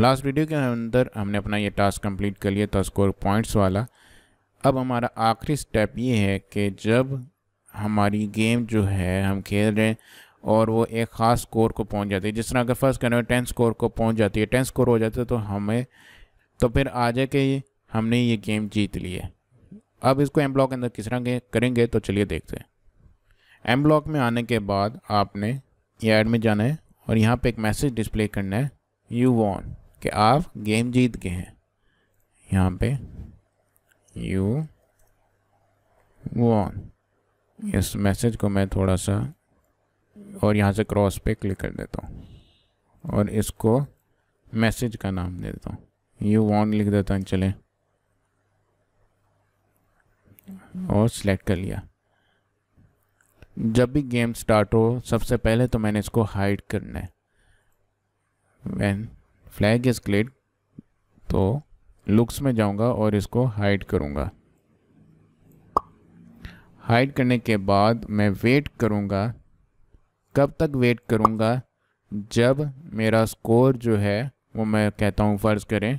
Last video के अंदर हमने अपना ये टास्क कंप्लीट कर लिया था स्कोर पॉइंट्स वाला। अब हमारा आखिरी स्टेप ये है कि जब हमारी गेम जो है, हम खेल रहे हैं और वो एक ख़ास स्कोर को पहुँच जाती है, जिस तरह अगर फ़र्स्ट करें टेंथ स्कोर को पहुँच जाती है टेंथ स्कोर हो जाता है तो हमें तो फिर आ जाए कि हमने ये गेम जीत ली है। अब इसको एम ब्लॉक के अंदर किस तरह करेंगे तो चलिए देखते हैं। एम ब्लॉक में आने के बाद आपने ये ऐड में जाना है और यहाँ पे एक मैसेज डिस्प्ले करना है। यू वॉन कि आप गेम जीत गए हैं। यहाँ पे यू वॉन इस मैसेज को मैं थोड़ा सा और यहाँ से क्रॉस पे क्लिक कर देता हूँ। और इसको मैसेज का नाम दे देता हूँ। यू वॉन लिख देता हूँ, चले। और सिलेक्ट कर लिया। जब भी गेम स्टार्ट हो, सबसे पहले तो मैंने इसको हाइड करना है। वैन फ्लैग इज़ क्लिक तो लुक्स में जाऊँगा और इसको हाइड करूँगा। हाइड करने के बाद मैं वेट करूँगा। कब तक वेट करूँगा? जब मेरा स्कोर जो है, वो मैं कहता हूँ फ़र्ज़ करें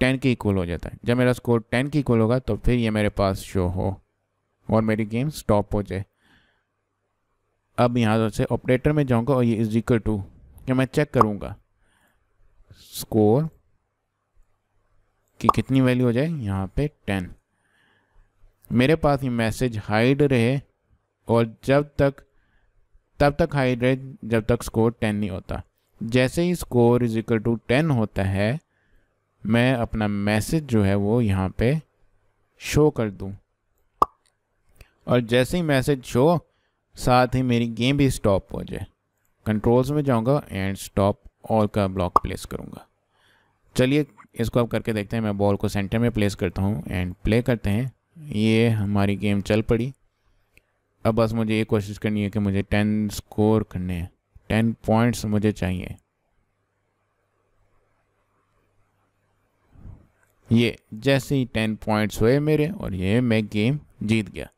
टेन के इक्वल हो जाता है। जब मेरा स्कोर टेन के इक्वल होगा तो फिर ये मेरे पास शो हो और मेरी गेम स्टॉप हो जाए। अब यहाँ से ऑपरेटर में जाऊँगा और ये इज़ इक्वल टू कि मैं चेक करूँगा स्कोर की कितनी वैल्यू हो जाए? यहाँ पे टेन मेरे पास ये मैसेज हाइड रहे और जब तक, तब तक हाइड रहे, जब तक स्कोर टेन नहीं होता। जैसे ही score is equal to ten होता है, मैं अपना मैसेज जो है वो यहाँ पे शो कर दूँ। और जैसे ही मैसेज शो साथ ही मेरी गेम भी स्टॉप हो जाए। कंट्रोल्स में जाऊँगा एंड स्टॉप ऑल का ब्लॉक प्लेस करूँगा। चलिए, इसको अब करके देखते हैं। मैं बॉल को सेंटर में प्लेस करता हूँ एंड प्ले करते हैं। ये हमारी गेम चल पड़ी। अब बस मुझे ये कोशिश करनी है कि मुझे टेन स्कोर करने हैं। टेन पॉइंट्स मुझे चाहिए। ये, जैसे ही टेन पॉइंट्स हुए मेरे और ये मैं गेम जीत गया।